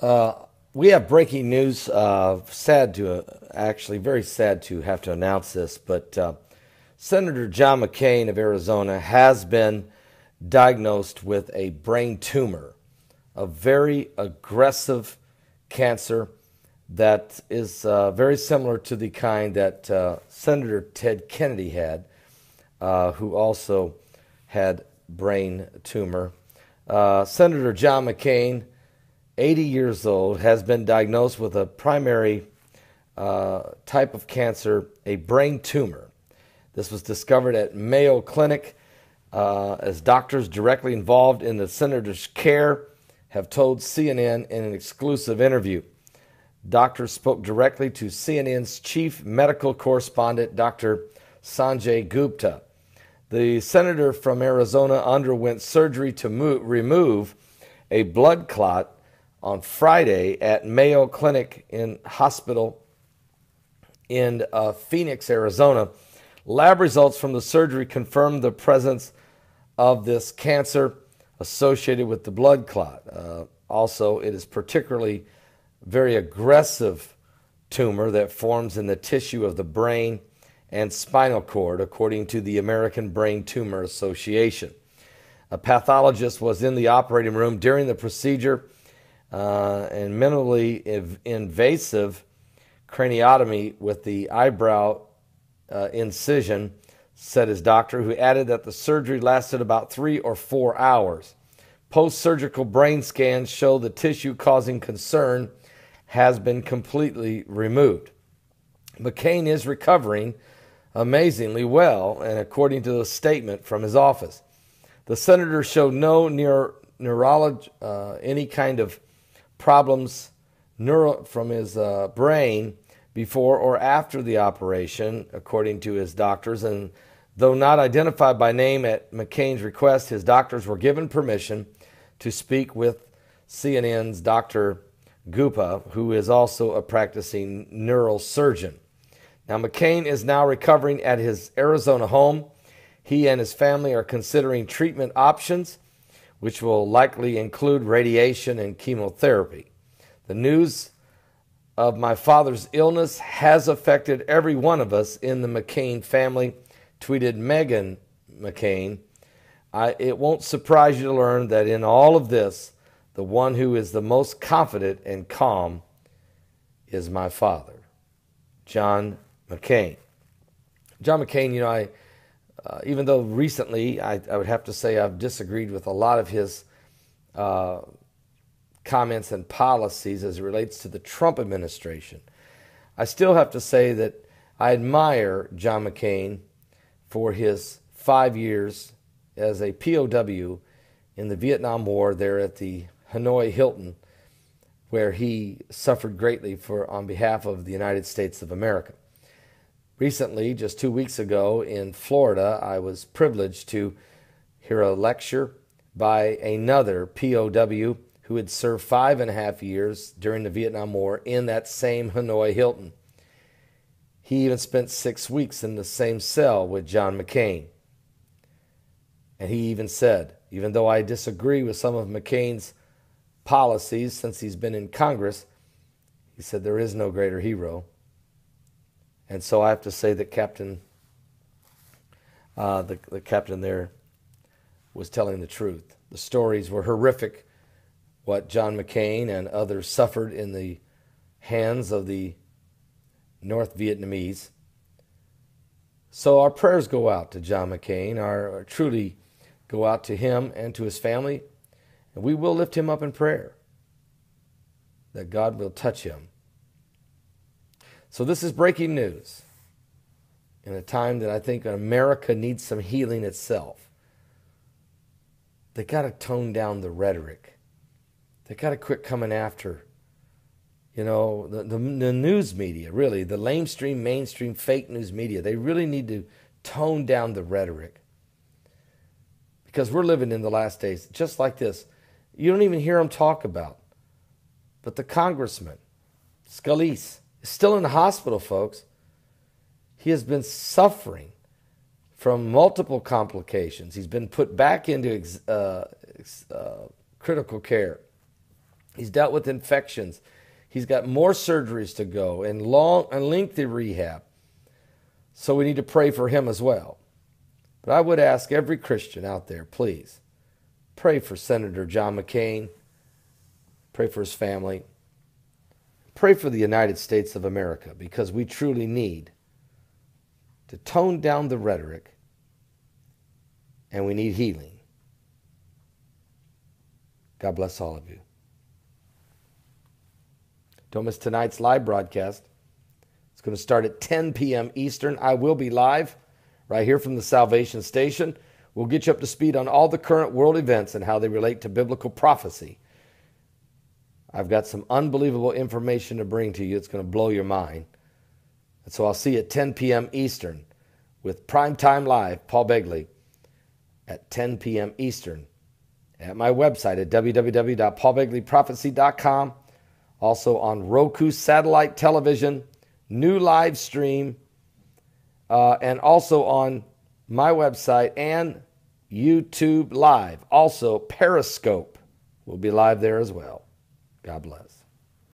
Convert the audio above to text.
Uh, we have breaking news. Uh, sad to, uh, actually, very sad to have to announce this, but uh, Senator John McCain of Arizona has been diagnosed with a brain tumor, a very aggressive cancer that is uh, very similar to the kind that Senator Ted Kennedy had, who also had brain tumor. Senator John McCain, 80 years old, has been diagnosed with a primary uh, type of cancer, a brain tumor. This was discovered at Mayo Clinic uh, as doctors directly involved in the senator's care have told CNN in an exclusive interview. Doctors spoke directly to CNN's chief medical correspondent, Dr. Sanjay Gupta. The senator from Arizona underwent surgery to mo- remove a blood clot on Friday at Mayo Clinic in hospital in uh, Phoenix, Arizona. Lab results from the surgery confirmed the presence of this cancer associated with the blood clot. Uh, also, it is particularly very aggressive tumor that forms in the tissue of the brain and spinal cord, according to the American Brain Tumor Association. A pathologist was in the operating room during the procedure, uh, and minimally inv- invasive craniotomy with the eyebrow uh, incision, said his doctor, who added that the surgery lasted about three or four hours. Post surgical brain scans show the tissue causing concern has been completely removed. McCain is recovering amazingly well, and according to the statement from his office, the senator showed no neuro, neurology, uh, any kind of problems neuro, from his uh, brain before or after the operation, according to his doctors. And though not identified by name at McCain's request, his doctors were given permission to speak with CNN's Dr. Gupta, who is also a practicing neurosurgeon. Now, McCain is now recovering at his Arizona home. He and his family are considering treatment options, which will likely include radiation and chemotherapy. The news of my father's illness has affected every one of us in the McCain family, tweeted Meghan McCain. I, it won't surprise you to learn that in all of this, the one who is the most confident and calm is my father, John McCain. John McCain, you know, I, uh, even though recently I, I, would have to say I've disagreed with a lot of his uh, comments and policies as it relates to the Trump administration, I still have to say that I admire John McCain for his five years as a POW in the Vietnam War there at the Hanoi Hilton, where he suffered greatly for on behalf of the United States of America. Recently, just two weeks ago in Florida, I was privileged to hear a lecture by another POW who had served five and a half years during the Vietnam War in that same Hanoi Hilton. He even spent six weeks in the same cell with John McCain. And he even said, even though I disagree with some of McCain's policies since he's been in Congress, he said there is no greater hero. And so I have to say that Captain, uh, the, the captain there, was telling the truth. The stories were horrific. What John McCain and others suffered in the hands of the North Vietnamese. So our prayers go out to John McCain, our, our truly go out to him and to his family and we will lift him up in prayer that God will touch him. So, this is breaking news in a time that I think America needs some healing itself. They got to tone down the rhetoric. They got to quit coming after, you know, the, the, the news media, really, the lamestream, mainstream, fake news media. They really need to tone down the rhetoric because we're living in the last days just like this. You don't even hear them talk about. But the congressman, Scalise, still in the hospital, folks. He has been suffering from multiple complications. He's been put back into uh, uh, critical care. He's dealt with infections. He's got more surgeries to go and long and lengthy rehab. So we need to pray for him as well. But I would ask every Christian out there, please pray for Senator John McCain. Pray for his family. Pray for the United States of America because we truly need to tone down the rhetoric and we need healing. God bless all of you. Don't miss tonight's live broadcast. It's going to start at 10 p.m. Eastern. I will be live right here from the Salvation Station. We'll get you up to speed on all the current world events and how they relate to biblical prophecy. I've got some unbelievable information to bring to you. It's going to blow your mind. And so I'll see you at 10 p.m. Eastern with Primetime Live, Paul Begley, at 10 p.m. Eastern at my website at www.paulbegleyprophecy.com also on Roku satellite television, new live stream, uh, and also on my website and YouTube Live. Also, Periscope will be live there as well. God bless.